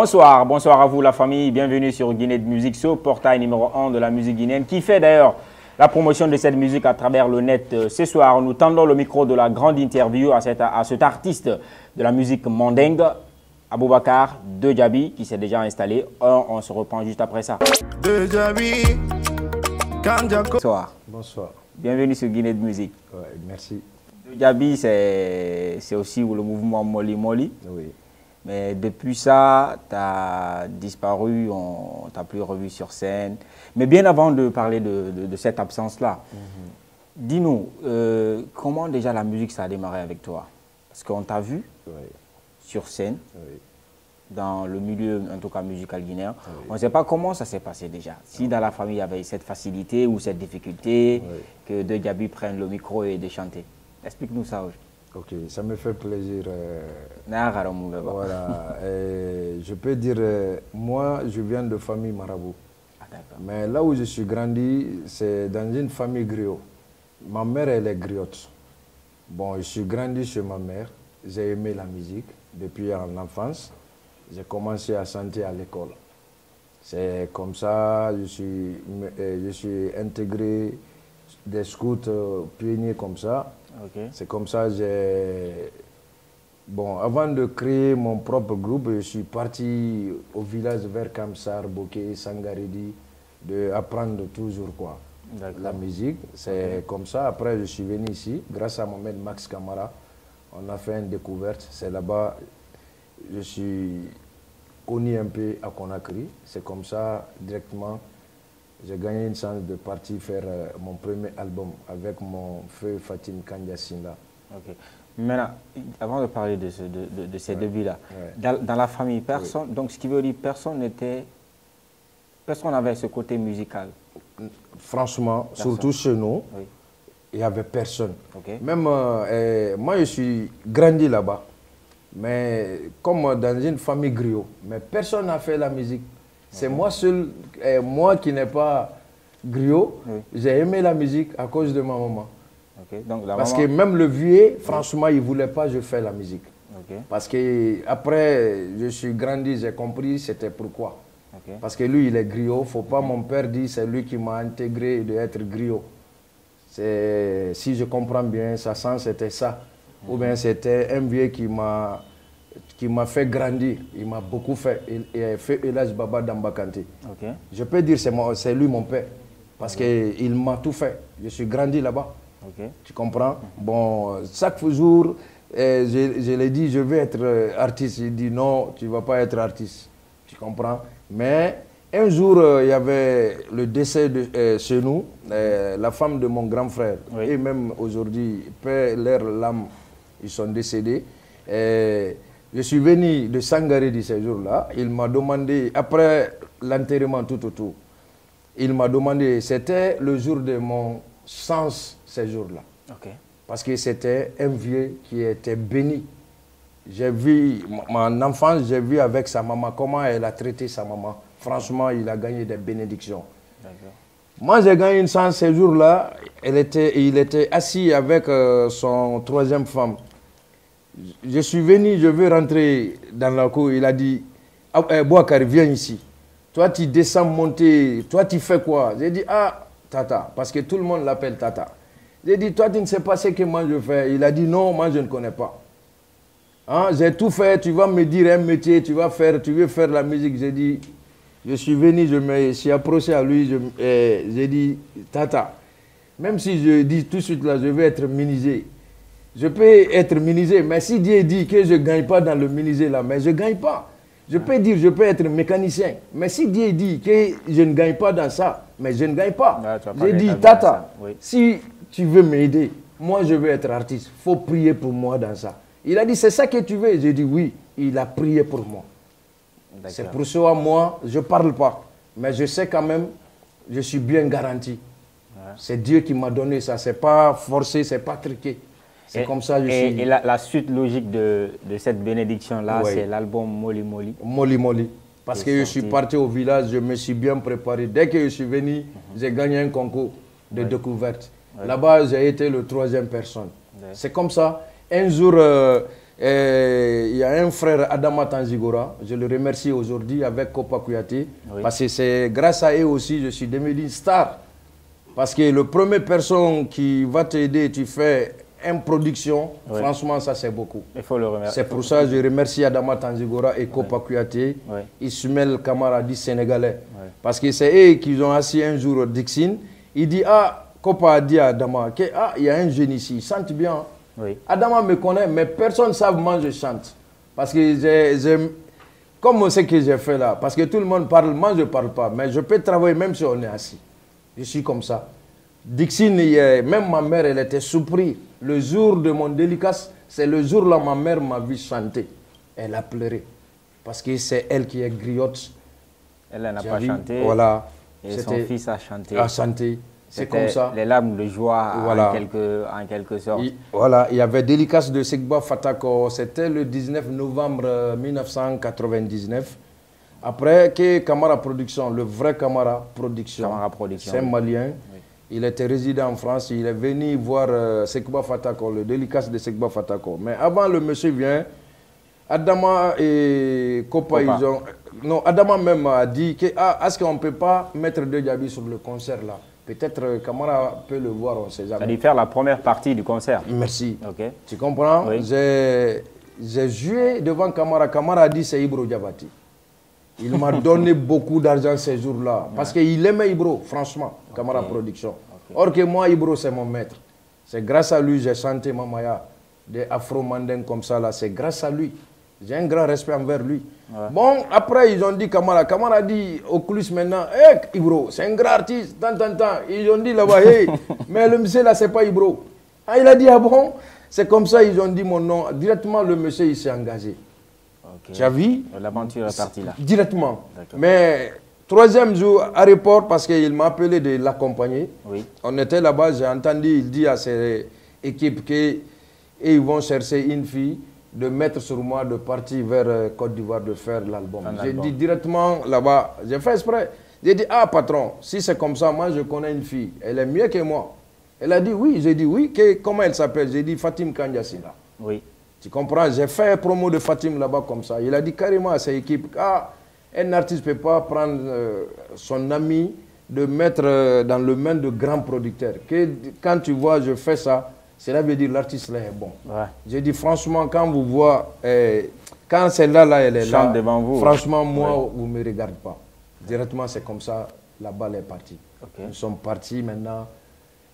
Bonsoir, bonsoir à vous la famille, bienvenue sur Guinée de Musique, ce portail numéro 1 de la musique guinéenne qui fait d'ailleurs la promotion de cette musique à travers le net. Euh, Ce soir, nous tendons le micro de la grande interview à, cet- à cet artiste de la musique mandingue, Aboubakar De Djabi, qui s'est déjà installé. On, on se reprend juste après ça. Quand Jacob. Bonsoir, Bonsoir. bienvenue sur Guinée de Musique. Ouais, merci. De Djabi, c'est c'est aussi le mouvement Moli Moli. Oui. Mais depuis ça, tu as disparu, on t'a plus revu sur scène. Mais bien avant de parler de, de- de cette absence-là, dis-nous, euh, comment déjà la musique ça a démarré avec toi? Parce qu'on t'a vu Oui. sur scène, Oui. dans le milieu, en tout cas musical guinéen. On ne sait pas comment ça s'est passé déjà. Si dans la famille il y avait cette facilité ou cette difficulté que De Gabi prenne le micro et de chanter. Explique-nous ça aujourd'hui. Ok, ça me fait plaisir. euh, voilà. Et je peux dire, euh, moi, je viens de famille marabout. Ah. Mais là où je suis grandi, c'est dans une famille griot. Ma mère, elle est griotte. Bon, je suis grandi chez ma mère. J'ai aimé la musique depuis en enfance. J'ai commencé à chanter à l'école. C'est comme ça, je suis, euh, je suis intégré des scouts euh, pionniers comme ça. C'est comme ça j'ai... Bon, avant de créer mon propre groupe, je suis parti au village vers Kamsar, Bokeh, Sangaredi, de apprendre toujours quoi. La musique, c'est comme ça. Après, je suis venu ici, grâce à Mohamed Max Camara. On a fait une découverte. C'est là-bas, je suis connu un peu à Conakry. C'est comme ça, directement, j'ai gagné une chance de partir faire euh, mon premier album avec mon feu Fatim Kandiasinda. Ok. Maintenant, avant de parler de, ce- de, de- de ces Ouais. débuts-là, Ouais. dans, dans la famille, personne, donc ce qui veut dire personne n'était, personne n'avait ce côté musical. Franchement, Personne. surtout chez nous, Oui. il n'y avait personne. Même euh, moi, je suis grandi là-bas, mais comme dans une famille griot, mais personne n'a fait la musique. C'est moi seul, eh, moi qui n'ai pas griot, Oui. j'ai aimé la musique à cause de ma maman. Ok. Donc la Parce maman- que même le vieux, franchement, il ne voulait pas que je fasse la musique. Parce que après, je suis grandi, j'ai compris c'était pourquoi. Parce que lui, il est griot. faut pas mon père dire c'est lui qui m'a intégré d'être griot. Si je comprends bien, sa sens c'était ça. Ou bien c'était un vieux qui m'a qui m'a fait grandir. Il m'a beaucoup fait. Il, il a fait Elas Baba Dambakante. Ok. Je peux dire c'est c'est lui mon père. Parce qu'il m'a tout fait. Je suis grandi là-bas. Tu comprends? Bon, chaque jour, euh, je, je l'ai dit, je vais être euh, artiste. Il dit non, tu ne vas pas être artiste. Tu comprends? Mais un jour, euh, il y avait le décès de, euh, chez nous, euh, la femme de mon grand frère. Oui. Et même aujourd'hui, père, leur l'âme, ils sont décédés. Euh, je suis venu de Sangaré ce jour-là. Il m'a demandé, après l'enterrement tout autour, il m'a demandé, c'était le jour de mon sens ce jour-là. Ok. Parce que c'était un vieux qui était béni. J'ai vu, mon enfance, j'ai vu avec sa maman comment elle a traité sa maman. Franchement, il a gagné des bénédictions. Moi, j'ai gagné une chance ce jour-là. Elle était, il était assis avec euh, son troisième femme. Je suis venu, je veux rentrer dans la cour. Il a dit, ah, eh, Bouakar, viens ici. Toi, tu descends monter. Toi, tu fais quoi? J'ai dit, ah, Tata, parce que tout le monde l'appelle Tata. J'ai dit, toi, tu ne sais pas ce que moi je fais. Il a dit, non, moi, je ne connais pas. Hein, j'ai tout fait, tu vas me dire un métier, tu vas faire, tu veux faire la musique. J'ai dit, je suis venu, je me suis approché à lui, eh, j'ai dit, Tata, même si je dis tout de suite là, je vais être minisé. Je peux être minisé, mais si Dieu dit que je ne gagne pas dans le minisé là, mais je ne gagne pas. Je peux dire, je peux être mécanicien, mais si Dieu dit que je ne gagne pas dans ça, mais je ne gagne pas. Pas J'ai dit, Tata, oui. si tu veux m'aider, moi je veux être artiste, il faut prier pour moi dans ça. Il a dit, c'est ça que tu veux J'ai dit, oui, il a prié pour moi. C'est pour ça, moi, je ne parle pas. Mais je sais quand même, je suis bien garanti. C'est Dieu qui m'a donné ça. Ce n'est pas forcé, ce n'est pas triqué. C'est comme ça je et, suis. Et la, la suite logique de, de cette bénédiction-là, c'est l'album Moli Moli. Molly Molly. Parce que je suis parti au village, je me suis bien préparé. Dès que je suis venu, j'ai gagné un concours de découverte. Là-bas, j'ai été le troisième personne. C'est comme ça. Un jour, euh, Et il y a un frère, Adama Tanzigora, je le remercie aujourd'hui avec Kopa Kouyaté, parce que c'est grâce à eux aussi je suis devenu une star. Parce que le premier personne qui va t'aider, tu fais une production, Oui. franchement, ça c'est beaucoup. Il faut le remercier. C'est pour ça que je remercie Adama Tanzigora et Kopa Kouyaté, Oui. Ismaël Kamara sénégalais. Oui. Parce que c'est eux qui ont assis un jour au Dixon. Il dit Ah, Kopa a dit à Adama que, Ah, il y a un jeune ici, il chante bien. Adama me connaît, mais personne ne sait comment je chante. Parce que j'ai. Comme ce que j'ai fait là, parce que tout le monde parle, moi je ne parle pas, mais je peux travailler même si on est assis. Je suis comme ça. Dixon, hier, même ma mère, elle était surprise. Le jour de mon délicace, c'est le jour là ma mère m'a vu chanter. Elle a pleuré. Parce que c'est elle qui est griotte. Elle n'a pas vu chanté. Voilà. Et son fils a chanté. A chanté. C'est comme ça. Les larmes de joie Voilà. en, quelque, en quelque sorte. Il- voilà, il y avait Délicace de Segba Fatako, c'était le 19 novembre euh, 1999. Après que Camara Production, le vrai Camara Production, Camara Production, c'est oui. Il était résident en France, il est venu voir euh, Segba Fatako, le Délicace de Segba Fatako. Mais avant le monsieur vient, Adama et Kopa, ils ont... Non, Adama même a dit que, ah, est-ce qu'on ne peut pas mettre deux Djabi sur le concert là? Peut-être euh, Camara peut le voir, on ne sait jamais. C'est-à-dire faire la première partie du concert. Merci. Ok. Tu comprends? Oui. J'ai joué devant Kamara. Kamara a dit c'est Ibro Diabati. Il m'a donné beaucoup d'argent ces jours-là. Parce qu'il aimait Ibro, franchement, Kamara Production. Or que moi, Ibro, c'est mon maître. C'est grâce à lui que j'ai chanté Mamaya. Des afro-mandins comme ça, là. C'est grâce à lui. J'ai un grand respect envers lui. Bon, après, ils ont dit Kamara. Kamara a dit au plus maintenant, hé, Ibro, c'est un grand artiste, tant, tant, tant. Ils ont dit là-bas, hé, mais le monsieur là, c'est pas Ibro. Ah, il a dit, ah bon? C'est comme ça, ils ont dit mon nom. Directement, le monsieur, il s'est engagé. Ok. Tu as vu L'aventure est partie là. Directement. Mais troisième jour, aéroport, parce qu'il m'a appelé de l'accompagner. Oui. On était là-bas, j'ai entendu, il dit à ses équipes qu'ils vont chercher une fille, de mettre sur moi, de partir vers euh, Côte d'Ivoire, de faire l'album. J'ai dit directement là-bas, j'ai fait exprès. J'ai dit, ah patron, si c'est comme ça, moi je connais une fille, elle est mieux que moi. Elle a dit oui, j'ai dit oui, que, comment elle s'appelle? J'ai dit Fatim Kandiasila. Oui. Tu comprends? J'ai fait un promo de Fatim là-bas comme ça. Il a dit carrément à ses équipes, ah, un artiste ne peut pas prendre euh, son ami de mettre euh, dans le main de grands producteurs. Que, quand tu vois, je fais ça, cela veut dire l'artiste là est bon. Ouais. J'ai dit franchement, quand vous voyez, euh, quand celle-là, là, elle est Chante là, devant vous. franchement, moi, vous ne me regardez pas. Directement, c'est comme ça, la balle est partie. Ok. Nous sommes partis maintenant.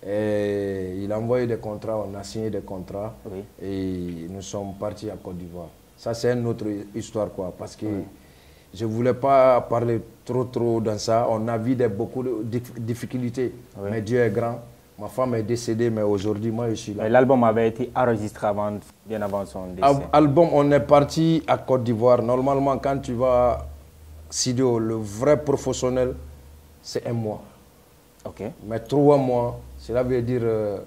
Et il a envoyé des contrats, on a signé des contrats. Oui. Et nous sommes partis à Côte d'Ivoire. Ça, c'est une autre histoire, quoi. Parce que je ne voulais pas parler trop, trop dans ça. On a vu des, beaucoup de dif- difficultés. Oui. Mais Dieu est grand. Ma femme est décédée, mais aujourd'hui, moi, je suis là. L'album avait été enregistré avant, bien avant son décès. Al- Album, on est parti à Côte d'Ivoire. Normalement, quand tu vas Sidio, le vrai professionnel, c'est un mois. Ok. Mais trois mois, cela veut dire euh,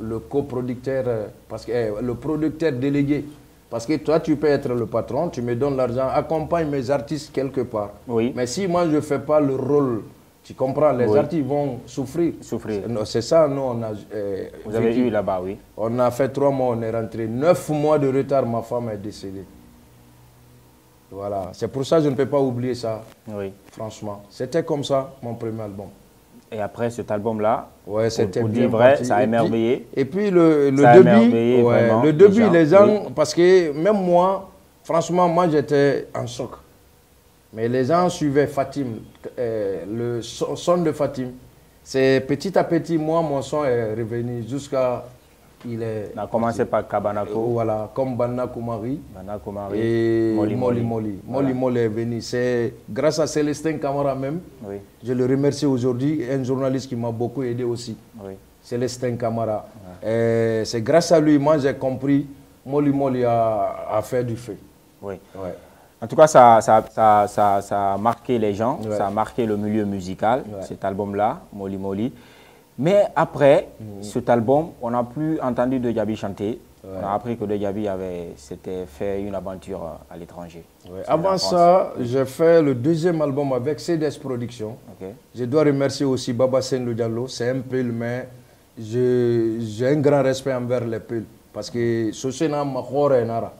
le coproducteur, euh, parce que eh, le producteur délégué. Parce que toi, tu peux être le patron, tu me donnes l'argent, accompagne mes artistes quelque part. Oui. Mais si moi, je ne fais pas le rôle, tu comprends, les Oui. artistes vont souffrir. Souffrir. C'est- ça, nous, on a. euh, Vous avez eu là-bas, oui. On a fait trois mois, on est rentré. Neuf mois de retard, ma femme est décédée. Voilà. C'est pour ça que je ne peux pas oublier ça, Oui. franchement. C'était comme ça, mon premier album. Et après cet album-là, Ouais, c'était pour dire vrai, parti. ça a Et puis- émerveillé. Et puis le, le Ça a début, émerveillé ouais, vraiment le les début, gens, les gens, oui. parce que même moi, franchement, moi j'étais en choc. Mais les gens suivaient Fatim, euh, le son, son de Fatim. C'est petit à petit, moi, mon son est revenu jusqu'à il est. On a commencé par Kabanako, Voilà, comme Banna Kumari Bana Komari, et Moli Moli Moli. Moli. Voilà. Moli Moli est venu. C'est grâce à Célestin Camara même. Oui, Je le remercie aujourd'hui, un journaliste qui m'a beaucoup aidé aussi. oui. Célestin Camara. Et C'est grâce à lui, moi j'ai compris, Moli Moli a, a fait du feu. oui. Ouais. En tout cas, ça, ça, ça, ça, ça a marqué les gens, Ouais. ça a marqué le milieu musical, Ouais. cet album-là, Moli Moli. Mais après Mhm. cet album, on n'a plus entendu de Djabi chanter. Ouais. On a appris que de avait s'était fait une aventure à l'étranger. Ouais. Avant ça, j'ai fait le deuxième album avec CDS Productions. Je dois remercier aussi Baba Sen Diallo, c'est un pull, mais j'ai un grand respect envers les pulls. parce que sose n'a ma hɔrɔn nara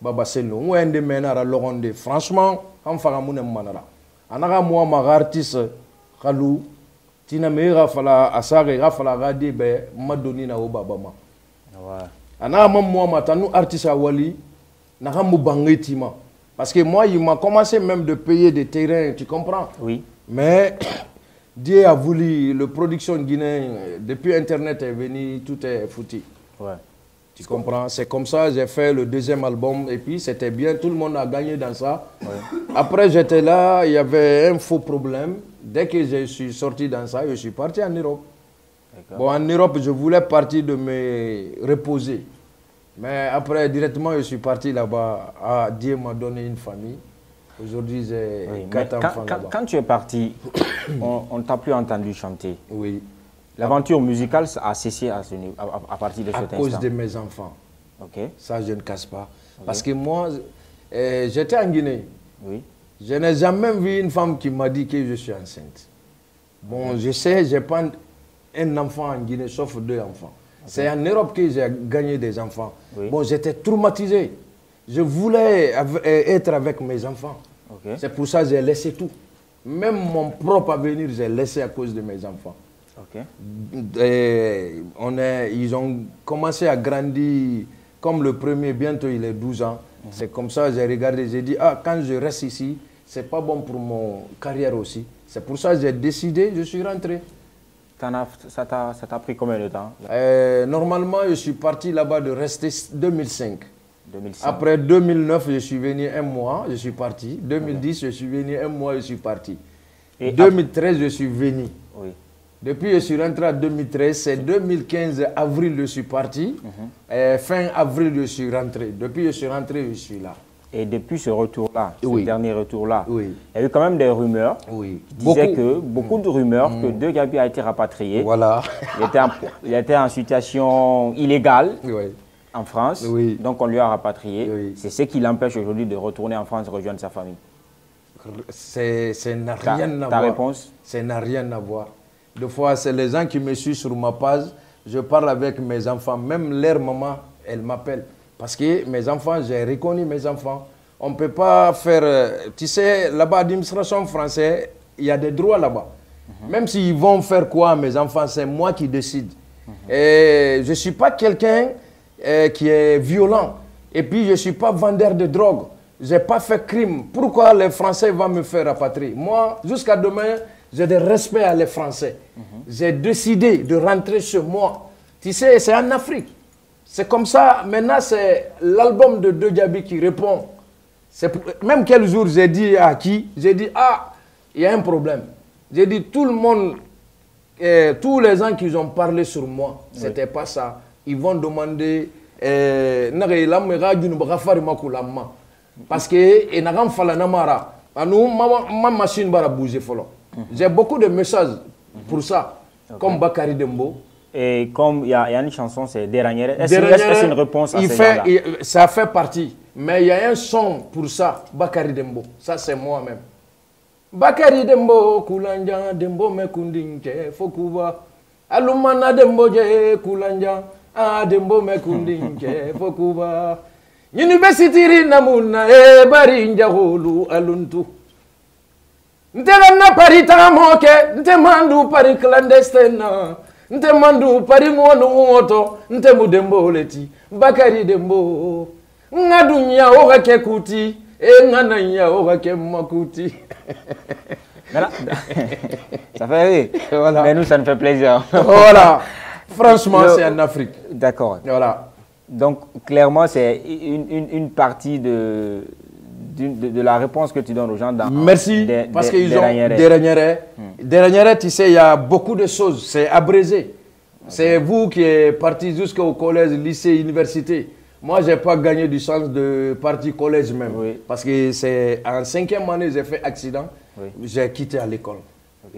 baba selo n wɛn de mɛn nara franchement an faga mun ne manara a mɔgɔ ma ka artiste tina me ka fala a sage ka fala ka di bɛ ma doni na o baba ma Ouais. a n'a ma mɔgɔ ma tanu artiste wali na ka mu bange ti ma parce que moi il m'a commencé même de payer des terrains tu comprends? Oui. mais Dieu a voulu, le production guinéen, depuis Internet est venu, tout est foutu. Ouais. Tu comprends? C'est comme ça j'ai fait le deuxième album et puis c'était bien, tout le monde a gagné dans ça. Après j'étais là, il y avait un faux problème. Dès que je suis sorti dans ça, je suis parti en Europe. Bon, en Europe, je voulais partir de me reposer. Mais après, directement, je suis parti là-bas. Ah, Dieu m'a donné une famille. Aujourd'hui, j'ai Oui, quatre quand, enfants quand- là-bas. quand tu es parti, on ne t'a plus entendu chanter. Oui, L'aventure musicale a cessé à, ce à- à- à partir de à cet cause instant. de mes enfants. Ok. Ça, je ne casse pas. Parce que moi, euh, j'étais en Guinée. Oui. Je n'ai jamais vu une femme qui m'a dit que je suis enceinte. Bon, je sais, je n'ai pas un enfant en Guinée, sauf deux enfants. C'est en Europe que j'ai gagné des enfants. Oui. Bon, j'étais traumatisé. Je voulais euh, être avec mes enfants. C'est pour ça que j'ai laissé tout. Même mon propre avenir, j'ai laissé à cause de mes enfants. Ok. Et on est, ils ont commencé à grandir comme le premier, bientôt il est 12 ans. C'est comme ça j'ai regardé, j'ai dit, ah, quand je reste ici, c'est pas bon pour mon carrière aussi. C'est pour ça que j'ai décidé, je suis rentré. T'en as- ça t'a ça t'a pris combien de temps? Euh, normalement, je suis parti là-bas de rester 2005. 2005. Après 2009, je suis venu un mois, je suis parti. 2010, je suis venu un mois, je suis parti. Et 2013, je suis venu. Oui. Depuis je suis rentré en 2013, c'est 2015 avril je suis parti. Et fin avril je suis rentré. Depuis je suis rentré, je suis là. Et depuis ce retour-là, Oui. ce dernier retour-là, Oui. il y a eu quand même des rumeurs Oui. qui disaient Beaucoup. que, beaucoup de rumeurs que De Gabi a été rapatrié. Voilà. Il, était en, il était en situation illégale oui. en France, donc on lui a rapatrié. C'est ce qui l'empêche aujourd'hui de retourner en France rejoindre sa famille. C'est, ça n'a Ta- rien à ta voir. réponse? Ça n'a rien à voir. Des fois, c'est les gens qui me suivent sur ma page. Je parle avec mes enfants. Même leur maman, elle m'appelle. Parce que mes enfants, j'ai reconnu mes enfants. On ne peut pas faire... euh, Tu sais, là-bas, l'administration française, il y a des droits là-bas. Même s'ils vont faire quoi mes enfants, c'est moi qui décide. Et je ne suis pas quelqu'un euh, qui est violent. Et puis, je ne suis pas vendeur de drogue. Je n'ai pas fait crime. Pourquoi les Français vont me faire rapatrier? Moi, jusqu'à demain, j'ai de respect à les Français. J'ai décidé de rentrer chez moi. Tu sais, c'est en Afrique. C'est comme ça. Maintenant, c'est l'album de De Diaby qui répond. Pour- Même quel jour j'ai dit à qui? J'ai dit, ah, il y a un problème. J'ai dit, tout le monde, eh, tous les gens qui ont parlé sur moi, c'était pas ça. Ils vont demander, eh, parce que et. Anu ma, ma machine bara bouger follow. J'ai beaucoup de messages pour ça, comme Bakari Dembo. Et comme il y, y a une chanson, c'est Dernière. Est-ce Derrière, est-ce une réponse à il ces fait, il- Ça fait partie. Mais il y a un son pour ça, Bakari Dembo. Ça, c'est moi-même. Bakari Dembo, Kulanja, Dembo Mekundinke, Fokuba. Alumana Dembo Je, Kulanja, Ah Dembo Mekundinke, Fokuba. University Namuna, E Barinja Holu, Aluntu. Ntela na pari tagamo kɛ n tɛ mandu pari clandestin na n tɛ mandu pari ŋɔnu ŋɔtɔ n tɛ mu denbo le ti bakari denbo n ka dun ya o ka kɛ kuti e n ka na ya o ka kɛ makuti ça fait rire. Voilà. Mais nous, ça nous fait plaisir. voilà franchement c'est en Afrique D'accord. voilà Donc, clairement, c'est une, une- une partie de, de, de la réponse que tu donnes aux gens dans merci des- parce qu'ils des ont dernière dernière tu sais il y a beaucoup de choses. C'est abrégé. C'est vous qui êtes parti jusqu'au collège lycée université. Moi j'ai pas gagné du sens de parti collège même. Oui. parce que c'est en cinquième année j'ai fait accident. Oui. j'ai quitté à l'école.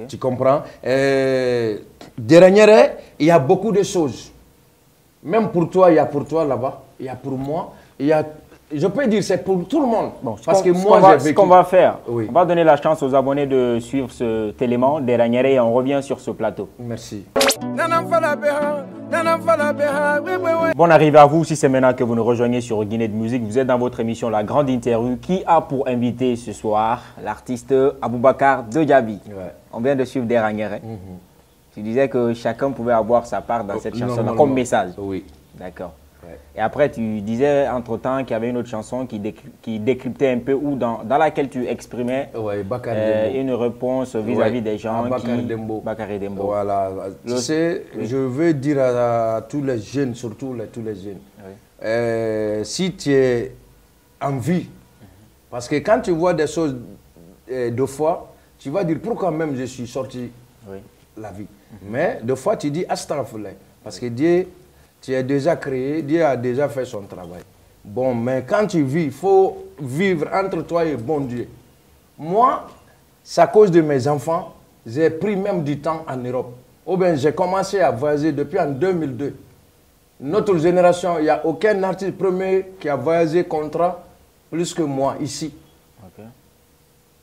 Tu comprends? Euh, dernière il y a beaucoup de choses. Même pour toi, il y a pour toi là-bas, il y a pour moi, il y a je peux dire c'est pour tout le monde. Bon, ce parce que moi, va- ce qu'on va faire, Oui. on va donner la chance aux abonnés de suivre cet élément des et on revient sur ce plateau. Merci. Bon arrivée à vous si c'est maintenant que vous nous rejoignez sur Guinée de Musique. Vous êtes dans votre émission La Grande Interview qui a pour invité ce soir l'artiste Aboubakar Djabi. Ouais. On vient de suivre des Ranieri. Tu disais que chacun pouvait avoir sa part dans cette chanson comme message. Oui. D'accord. Ouais. Et après, tu disais entre-temps qu'il y avait une autre chanson qui, décry- qui décryptait un peu ou dans, dans laquelle tu exprimais Ouais, euh, une réponse vis-à-vis des gens à Bakar qui... Dembo. Bakary Dembo. Voilà. Tu sais, je veux dire à, à tous les jeunes, surtout les, tous les jeunes, Oui. euh, si tu es en vie, parce que quand tu vois des choses euh, deux fois, tu vas dire pourquoi même je suis sorti Oui. la vie? Mais deux fois, tu dis astaghfirullah. Parce que Dieu, tu es déjà créé, Dieu a déjà fait son travail. Bon, mais quand tu vis, il faut vivre entre toi et bon Dieu. Moi, c'est à cause de mes enfants, j'ai pris même du temps en Europe. Ou bien j'ai commencé à voyager depuis en 2002. Notre génération, il n'y a aucun artiste premier qui a voyagé contrat plus que moi ici.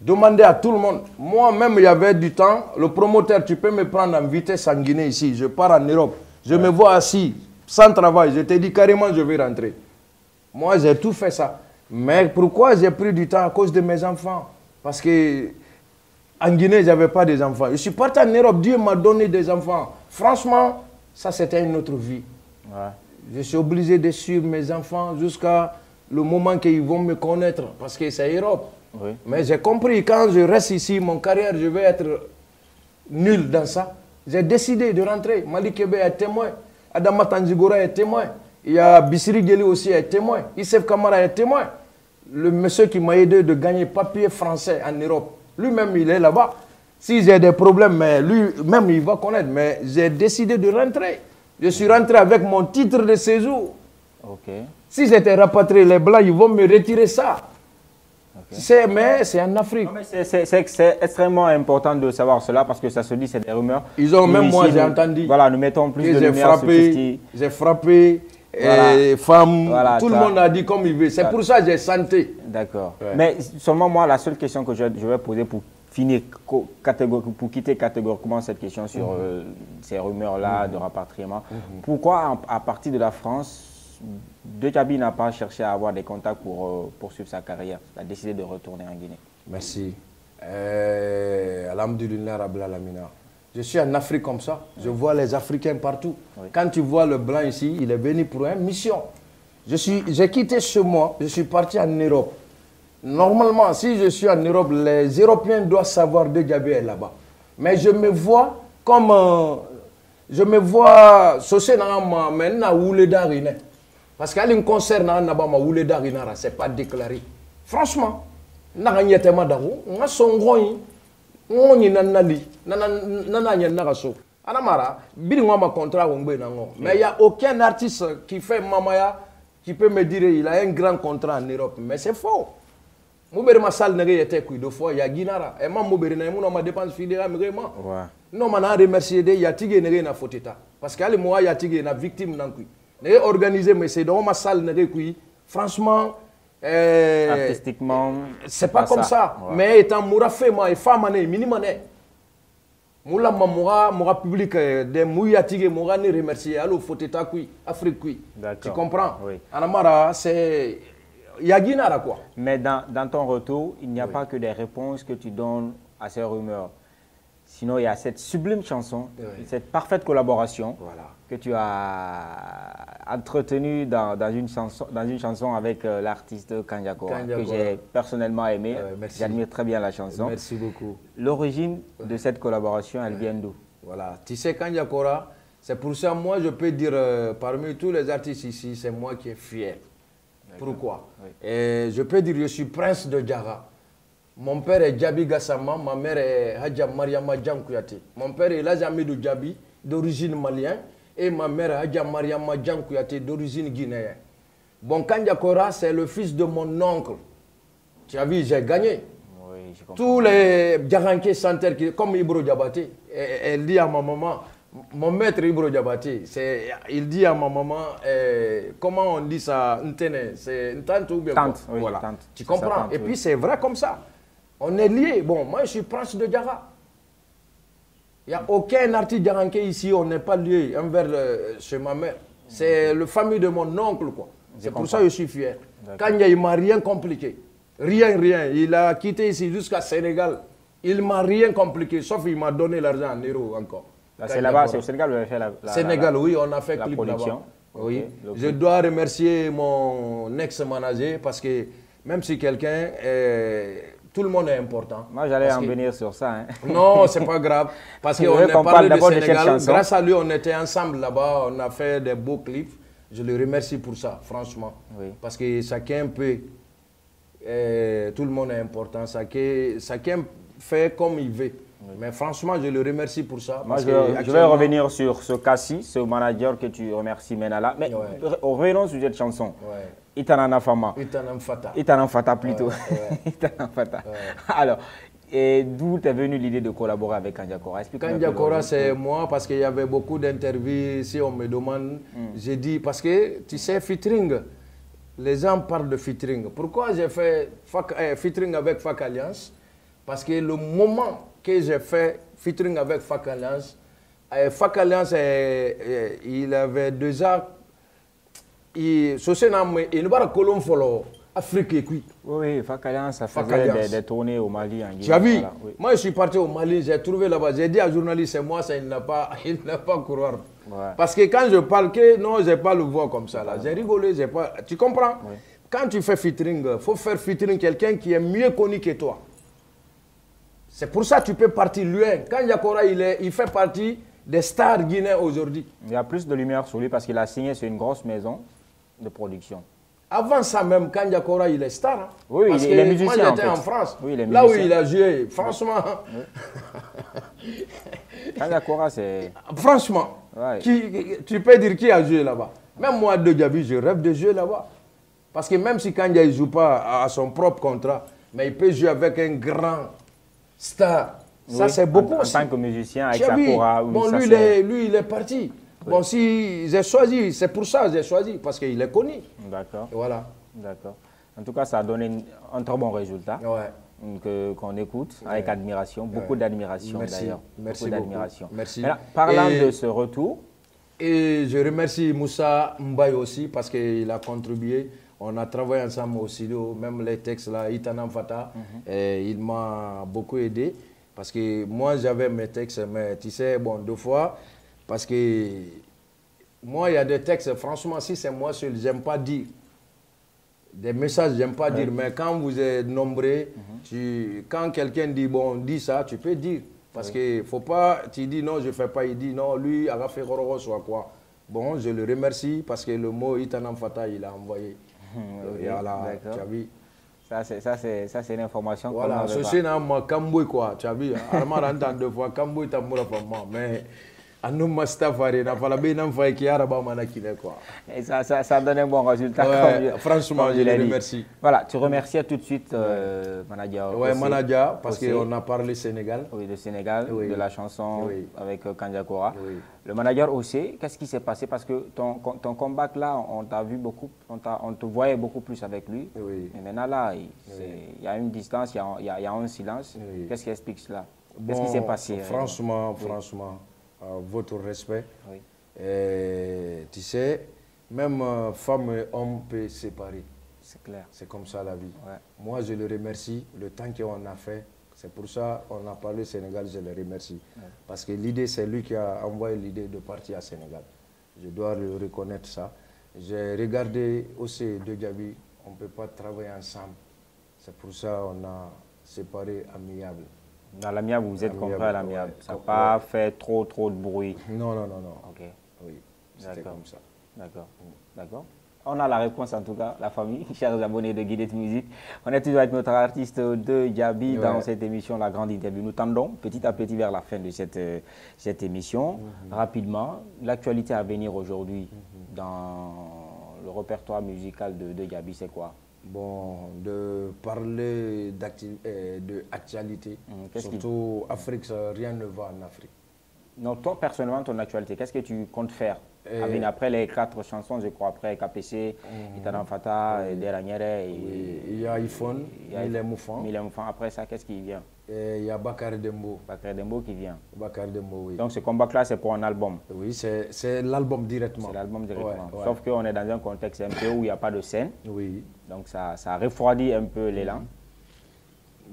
Demandez à tout le monde. Moi-même, il y avait du temps. Le promoteur, tu peux me prendre en vitesse en Guinée ici. Je pars en Europe. Je me vois assis, sans travail. Je te dis carrément, je vais rentrer. Moi, j'ai tout fait ça. Mais pourquoi j'ai pris du temps à cause de mes enfants? Parce que en Guinée, je n'avais pas des enfants. Je suis parti en Europe. Dieu m'a donné des enfants. Franchement, ça, c'était une autre vie. Ouais. Je suis obligé de suivre mes enfants jusqu'à le moment qu'ils vont me connaître. Parce que c'est Europe. Oui. Mais j'ai compris, quand je reste ici, mon carrière, je vais être nul dans ça. J'ai décidé de rentrer. Malik Kebe est témoin. Adama Tanzigora est témoin. Il y a Bissiri Geli aussi est témoin. Issef Kamara est témoin. Le monsieur qui m'a aidé de gagner papier français en Europe. Lui-même, il est là-bas. Si j'ai des problèmes, lui-même, il va connaître. Mais j'ai décidé de rentrer. Je suis rentré avec mon titre de séjour. Si j'étais rapatrié, les Blancs, ils vont me retirer ça. C'est, mais c'est en Afrique. C'est- extrêmement important de savoir cela parce que ça se dit, c'est des rumeurs. Ils ont, Nous, même moi, j'ai entendu. Voilà, nous mettons plus de lumière sur qui... j'ai frappé, Voilà. et femmes, Voilà, tout le monde a dit comme il veut. C'est pour ça que j'ai santé. D'accord. Ouais. Mais seulement moi, la seule question que je, je vais poser pour finir, pour quitter catégoriquement cette question sur Mhm. euh, ces rumeurs-là de rapatriement, pourquoi en- à partir de la France, De Djabi n'a pas cherché à avoir des contacts pour euh, poursuivre sa carrière Il a décidé de retourner en Guinée. Merci. Euh, Alhamdulillah Rabbil Alamina. Je suis en Afrique comme ça. Je vois les Africains partout. Oui. Quand tu vois le blanc ici, il est venu pour une mission. J'ai quitté chez moi, je suis parti en Europe. Normalement, si je suis en Europe, les Européens doivent savoir de Djabé est là-bas. Mais je me vois comme. euh, je me vois. Sosé na ma wule darine. Parce qu'à un concert na na ba ma wule c'est pas déclaré. Franchement, na nyete ma dago, nga songoyi, ngoni na na na na na na so. Ana mara, biri ma contrat na ngo. Mais y a aucun artiste qui fait mamaya qui peut me dire il a un grand contrat en Europe, mais c'est faux. Mubere ma salle nege yete kui do fois ya ginara. E ma mubere na muno ma dépense fidera ma. Ouais. Non mana remercier de ya tige nege na foteta. Parce que ali moi ya tige na victime nan kui. Nege organiser mais c'est dans ma salle nege kui. Franchement euh, Artistiquement, c'est pas, comme ça. Ouais. Mais étant moura fait et femme ne minimum ne. Moula ma moura moura public euh, de mouya tige moura ne remercier allo foteta kui Afrique kui. Tu comprends? Oui. Anamara c'est ya ginara quoi. Mais dans, dans ton retour, il n'y a pas que des réponses que tu donnes à ces rumeurs. Sinon, il y a cette sublime chanson, Oui. cette parfaite collaboration Voilà. que tu as entretenue dans, dans une, chanson, dans une chanson avec euh, l'artiste Kanjakora, Kanja que j'ai personnellement aimé. Merci. J'admire très bien la chanson. Merci beaucoup. L'origine de cette collaboration, elle vient d'où? Voilà. Tu sais, Kanja Kora, c'est pour ça, moi, je peux dire, euh, parmi tous les artistes ici, c'est moi qui est fier. Pourquoi? Oui. Et Je peux dire, je suis prince de Djara. Mon père est Djabi Gassama, ma mère est Hadja Mariama Djankouyaté. Mon père est Lazamidou Djabi, d'origine malienne, et ma mère est Hadja Mariama Djankouyaté, d'origine guinéenne. Bon, Kanja Kora, c'est le fils de mon oncle. Tu as vu, j'ai gagné. Oui, je comprends. Tous les Djaranké Santer, comme Ibro Diabaté, elle dit à ma maman, Mon maître Ibro Diabaté, il dit à ma maman, euh, comment on dit ça, c'est une tante ou bien Tante, oui, voilà. tante. Tu comprends? Tante, Et oui. puis c'est vrai comme ça. On est liés. Bon, moi je suis proche de Diarra. Il n'y a aucun artiste diaranké ici, on n'est pas lié envers le- chez ma mère. C'est le famille de mon oncle, quoi. C'est pour ça que je suis fier. Quand il m'a rien compliqué. Rien, rien. Il a quitté ici jusqu'à Sénégal. Il m'a rien compliqué, sauf il m'a donné l'argent en euros encore. C'est là-bas, c'est au Sénégal, vous avez fait la. la- Sénégal, la- oui, on a fait la clip production. Oui. Je dois remercier mon ex-manager parce que même si quelqu'un, euh, tout le monde est important. Moi, j'allais en que- venir sur ça. hein. Non, c'est pas grave. Parce qu'on a qu'on parlé cette Sénégal. Grâce à lui, on était ensemble là-bas. On a fait des beaux clips. Je le remercie pour ça, franchement. Oui. Parce que chacun peut. euh, tout le monde est important. Chacun, chacun fait comme il veut. Mais franchement, je le remercie pour ça. Moi, parce je, que vais- je vais actuellement- revenir sur ce cas-ci, ce manager que tu remercies Menala. Mais Ouais. revenons sur cette chanson. Ouais. Itanana Fama. Itanam Fata. Itanan Fata plutôt. Ouais, ouais. Fata. Alors, et d'où t'es venue l'idée de collaborer avec Kanja Kora? Explique-moi un peu Kanja Kora, l'origine. c'est moi parce qu'il y avait beaucoup d'interviews. Si on me demande, j'ai dit, parce que tu sais, featuring, les gens parlent de featuring. Pourquoi j'ai fait euh, featuring avec Fac Alliance? Parce que le moment que j'ai fait featuring avec Fac Alliance, euh, Fac Alliance, euh, il avait déjà. Il ne va pas colon follow Afrique. Oui, Fac faisait des, tournées au Mali. En Tu as vu? Voilà, oui. Moi, je suis parti au Mali, j'ai trouvé là-bas. J'ai dit à un journaliste, c'est moi, ça, il n'a pas, il n'a pas coureur. Ouais. Parce que quand je parle que non, j'ai pas le voix comme ça là. J'ai rigolé, j'ai pas. Tu comprends? Quand tu fais featuring, il faut faire featuring quelqu'un qui est mieux connu que toi. C'est pour ça que tu peux partir loin. Quand Yakora, il, est, il fait partie des stars guinéens aujourd'hui. Il y a plus de lumière sur lui parce qu'il a signé sur une grosse maison de production. Avant ça même, quand Yakora, il est star. hein. Oui, Parce il- est musicien, Moi, j'étais en, France. Oui, il est là où il a joué, franchement. Kanja Kora, c'est. Franchement, Ouais. qui- tu peux dire qui a joué là-bas. Même moi, de Gabi, je rêve de jouer là-bas. Parce que même si Kanya ne joue pas à, son propre contrat, mais il peut jouer avec un grand star. Ça, Oui, c'est beaucoup en, en aussi. tant que musicien, avec Sakura. oui, Bon, ça, lui, il c'est- est, lui, il est parti. Bon, si j'ai choisi, c'est pour ça que j'ai choisi, parce qu'il est connu. D'accord, voilà. d'accord. En tout cas, ça a donné un très bon résultat. Ouais. qu'on écoute avec admiration, beaucoup Ouais. d'admiration Merci. d'ailleurs. Merci beaucoup beaucoup. d'admiration. Merci. Parlant Et- de ce retour, Et je remercie Moussa Mbaye aussi parce qu'il a contribué. On a travaillé ensemble au studio, même les textes là, Itanam Fata, et il m'a beaucoup aidé. Parce que moi j'avais mes textes, mais tu sais, bon, deux fois, parce que moi il y a des textes, franchement, si c'est moi seul, j'aime pas dire. Des messages, j'aime pas dire, mais quand vous êtes nombreux, tu, quand quelqu'un dit, bon, dis ça, tu peux dire. Parce que faut pas, tu dis non, je fais pas, il dit non, lui, il a fait soit quoi. Bon, je le remercie parce que le mot Itanam Fata, il a envoyé. voilà, tu as vu. ça c'est une information Voilà, n'avait ce pas. c'est un ma Kamboui, quoi, tu as vu. Armand entend deux fois, Kamboui, t'as mouru pour moi. Mais, nous, Mastafari, bien envoyé qui a rabat manakine, quoi. Et ça, ça, ça donne un bon résultat. Ouais, comme franchement, comme je l'ai le dit. remercie. Voilà, tu remerciais tout de suite euh, manager. Ouais, Ossé- Manadia, parce qu'on a parlé Sénégal. Oui, de Sénégal, Oui. de la chanson Oui. avec euh, Kanja Kora. Oui. Le manager aussi, qu'est-ce qui s'est passé? Parce que ton, ton combat là, on t'a vu beaucoup, on, te voyait beaucoup plus avec lui. Oui. Mais maintenant là, il y a une distance, il y a, y a- il y a un silence. Oui. Qu'est-ce qui explique cela? Qu'est-ce qui s'est passé euh, Franchement, franchement, votre respect. Oui. Et tu sais, même euh, femme et homme peut se séparer. C'est clair. C'est comme ça la vie. Ouais. Moi, je le remercie. Le temps qu'on a fait, c'est pour ça qu'on a parlé Sénégal, je le remercie. Parce que l'idée, c'est lui qui a envoyé l'idée de partir à Sénégal. Je dois le reconnaître ça. J'ai regardé aussi de Gabi, on ne peut pas travailler ensemble. C'est pour ça qu'on a séparé amiable. Dans l'amiable, vous êtes compris à l'amiable. ouais. Ça n'a Ouais. pas fait trop, trop de bruit. Non, non, non, non. Ok, Oui, c'était comme ça. d'accord. D'accord. On a la réponse en tout cas, la famille, chers abonnés de Guided Music. On est toujours avec notre artiste de Gabi dans cette émission, La Grande Interview. Nous tendons petit à petit vers la fin de cette, euh, cette émission. Mhm. Rapidement, l'actualité à venir aujourd'hui dans le répertoire musical de, de Gabi, c'est quoi? Bon, de parler d'acti- euh, qui- surtout Afrique, ça, rien ne va en Afrique. Non, toi, personnellement, ton actualité, qu'est-ce que tu comptes faire? Euh, Après les quatre chansons, je crois, après KPC, Itadan Fata, et Deraniere et Oui, Il y a iPhone, il y a il est Moufan. Après ça, qu'est-ce qui vient? Il y a Bakary Dembo. Bakary Dembo qui vient. Bakary Dembo, oui. Donc ce combat-là, c'est pour un album. oui, c'est l'album directement. C'est l'album directement. Ouais, ouais. Sauf qu'on est dans un contexte un peu où il n'y a pas de scène. Oui, Donc ça, ça refroidit un peu l'élan.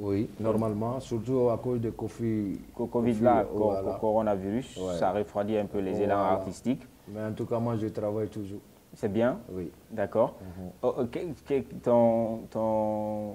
oui, normalement, surtout à cause de Kofi. Co- Covid Kofi, là, oh, voilà. coronavirus, Ouais. ça refroidit un peu les élans Voilà. artistiques. Mais en tout cas, moi, je travaille toujours. C'est bien, Oui. d'accord. Mhm. Oh, ok, que- ton, ton,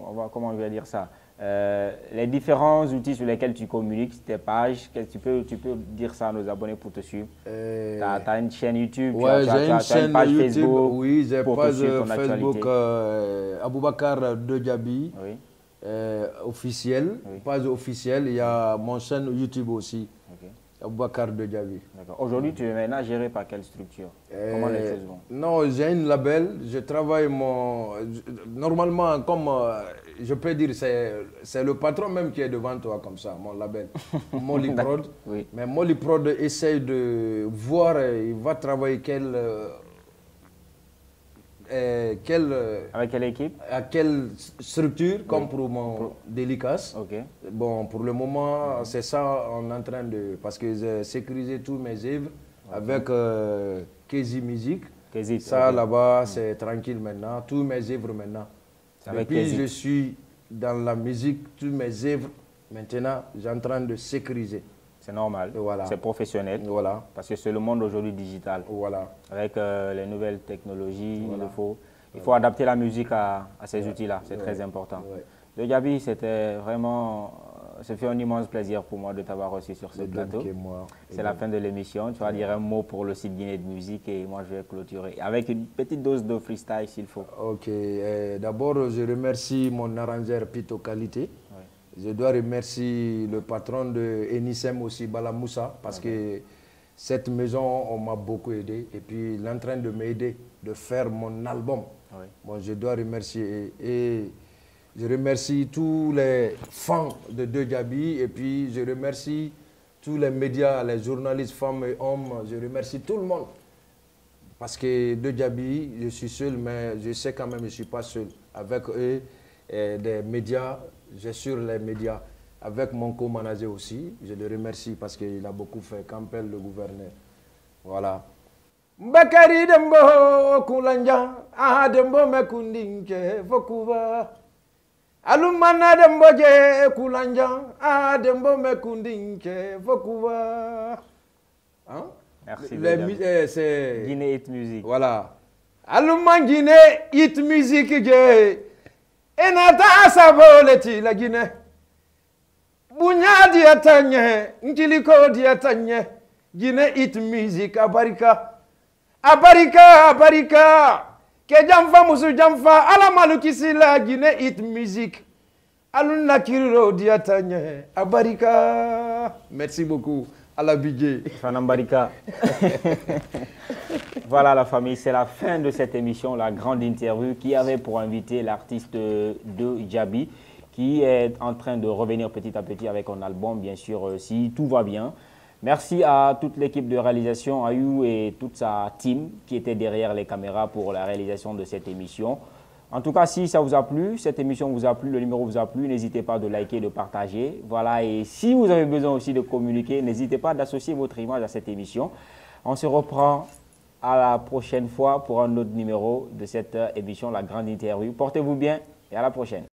on va, comment je vais dire ça? Euh, Les différents outils sur lesquels tu communiques, tes pages, que tu, peux, tu peux dire ça à nos abonnés pour te suivre? Euh, Tu as, une chaîne YouTube, tu Ouais, tu as- j'ai tu as- une tu as chaîne page YouTube. Facebook. oui, j'ai te page Facebook euh, Aboubakar Dodjabi, Oui, euh, officiel. Oui. Page officielle. Il y a mon chaîne YouTube aussi, ok. Aboubakar Dodjabi. D'accord. Aujourd'hui, tu es maintenant géré par quelle structure? Comment les Euh, choses vont? Non, j'ai une label. Je travaille mon. Normalement, comme euh, je peux dire, c'est c'est le patron même qui est devant toi comme ça, mon label. Molly Prod. Oui. Mais Molly Prod essaye de voir, euh, il va travailler quelle. euh, euh, quelle Avec quelle équipe? à quelle structure, comme pour mon délicace. Ok. Bon, pour le moment, c'est ça, on est en train de. Parce que j'ai sécurisé tous mes œuvres avec euh, Kezi Music. Ça, là-bas, c'est tranquille maintenant. Tous mes œuvres maintenant. Depuis je suis dans la musique, tous mes œuvres, maintenant, j'ai en train de sécuriser. C'est normal. Voilà. C'est professionnel. Voilà, Parce que c'est le monde aujourd'hui digital. voilà. Avec euh, les nouvelles technologies, il, faut, il faut adapter la musique à, à ces outils-là. C'est très important. Le Gabi, c'était vraiment. Ça fait un immense plaisir pour moi de t'avoir reçu sur ce Le plateau. C'est la fin de l'émission. Tu vas dire un mot pour le site Guinée de musique et moi je vais clôturer avec une petite dose de freestyle s'il faut. Ok, euh, d'abord je remercie mon arrangeur Pito Qualité. Je dois remercier le patron de Enisem aussi, Bala Moussa, parce que cette maison, on m'a beaucoup aidé. Et puis, il est en train de m'aider de faire mon album. Oui. Bon, je dois remercier. Et, et je remercie tous les fans de De Djabi. Et puis, je remercie tous les médias, les journalistes, femmes et hommes. Je remercie tout le monde. Parce que de Djabi, je suis seul, mais je sais quand même que je ne suis pas seul. Avec eux, et des médias, j'ai sur les médias. Avec mon co-manager aussi, je le remercie parce qu'il a beaucoup fait, Campbell, le gouverneur. Voilà. Bakari Dembo Kulanja, ah Dembo Mekundinke. Alumana Dembo Je Kulanja, ah Dembo Mekundinke, Fokuva. Hein? Merci, Les eh, c'est. Guinée Hit Music. Voilà. Alumman Guinée, hit music je. Enata saboleti la Guinée. Bunya diatanye, nkiliko diatanye. Guinée hit music abarika. Abarika, abarika. Ke jamfa musu jamfa, ala malukisi la Guinée hit music. Alunna kiriro diatanye, abarika. Merci beaucoup. À la. Fanambarika. voilà la famille, c'est la fin de cette émission, la grande interview qui avait pour invité l'artiste de Djabi qui est en train de revenir petit à petit avec un album, bien sûr, euh, si tout va bien. Merci à toute l'équipe de réalisation, à You et toute sa team qui était derrière les caméras pour la réalisation de cette émission. En tout cas, si ça vous a plu, cette émission vous a plu, le numéro vous a plu, n'hésitez pas de liker, de partager. Voilà, et si vous avez besoin aussi de communiquer, n'hésitez pas d'associer votre image à cette émission. On se reprend à la prochaine fois pour un autre numéro de cette émission, La Grande Interview. Portez-vous bien et à la prochaine.